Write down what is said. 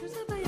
Susabay